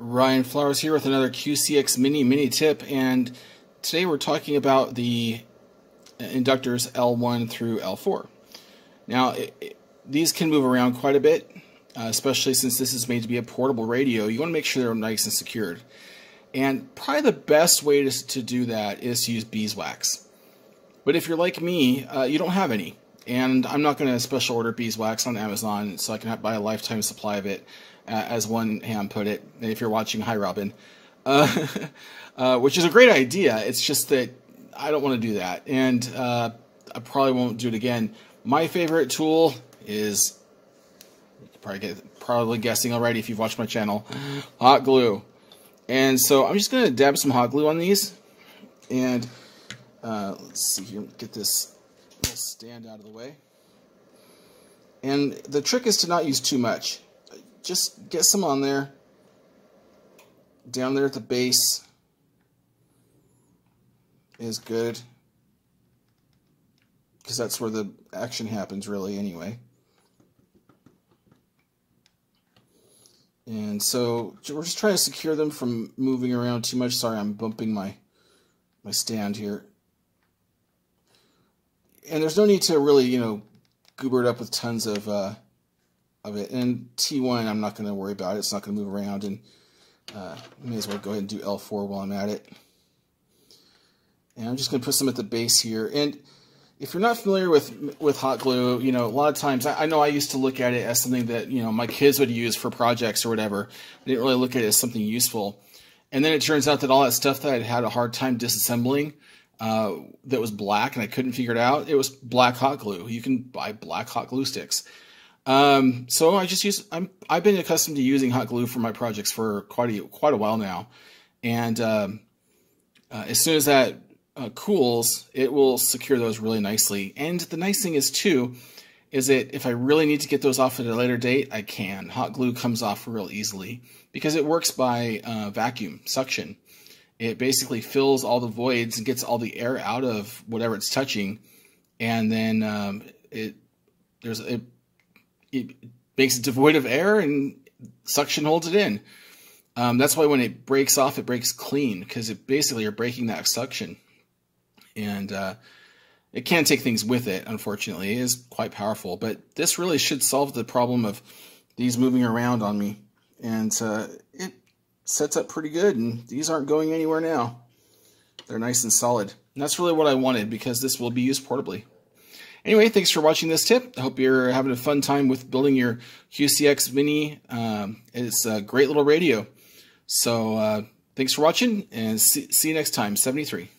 Ryan Flowers here with another QCX Mini Mini tip, and today we're talking about the inductors L1 through L4. Now, it, it, these can move around quite a bit, uh, especially since this is made to be a portable radio. You want to make sure they're nice and secured. And probably the best way to, to do that is to use beeswax. But if you're like me, uh, you don't have any. And I'm not going to special order beeswax on Amazon so I can buy a lifetime supply of it uh, as one ham put it. If you're watching, hi Robin, uh, uh, which is a great idea. It's just that I don't want to do that, and uh, I probably won't do it again. My favorite tool is probably get probably guessing already if you've watched my channel, hot glue. And so I'm just gonna dab some hot glue on these, and uh, let's see here, get this little stand out of the way. And the trick is to not use too much just get some on there. Down there at the base is good. Because that's where the action happens really anyway. And so we're just trying to secure them from moving around too much. Sorry, I'm bumping my my stand here. And there's no need to really, you know, goober it up with tons of uh, of it. And T1, I'm not going to worry about it. It's not going to move around. And uh, may as well go ahead and do L4 while I'm at it. And I'm just going to put some at the base here. And if you're not familiar with with hot glue, you know, a lot of times, I, I, know I used to look at it as something that, you know, my kids would use for projects or whatever. I didn't really look at it as something useful. And then it turns out that all that stuff that I had a hard time disassembling uh, that was black and I couldn't figure it out, it was black hot glue. You can buy black hot glue sticks. Um, so I just use I'm I've been accustomed to using hot glue for my projects for quite a quite a while now, and um, uh, as soon as that uh, cools, it will secure those really nicely. And the nice thing is too, is that if I really need to get those off at a later date, I can. Hot glue comes off real easily because it works by uh, vacuum suction. It basically fills all the voids and gets all the air out of whatever it's touching, and then um, it there's it it makes it devoid of air and suction holds it in. Um, that's why when it breaks off, it breaks clean because it basically you're breaking that suction, and uh, it can take things with it. Unfortunately, it is quite powerful. But this really should solve the problem of these moving around on me, and uh, it sets up pretty good. And these aren't going anywhere now; they're nice and solid. And that's really what I wanted because this will be used portably. Anyway, thanks for watching this tip. I hope you're having a fun time with building your QCX Mini. Um, it's a great little radio. So uh, thanks for watching, and see, see you next time, 73.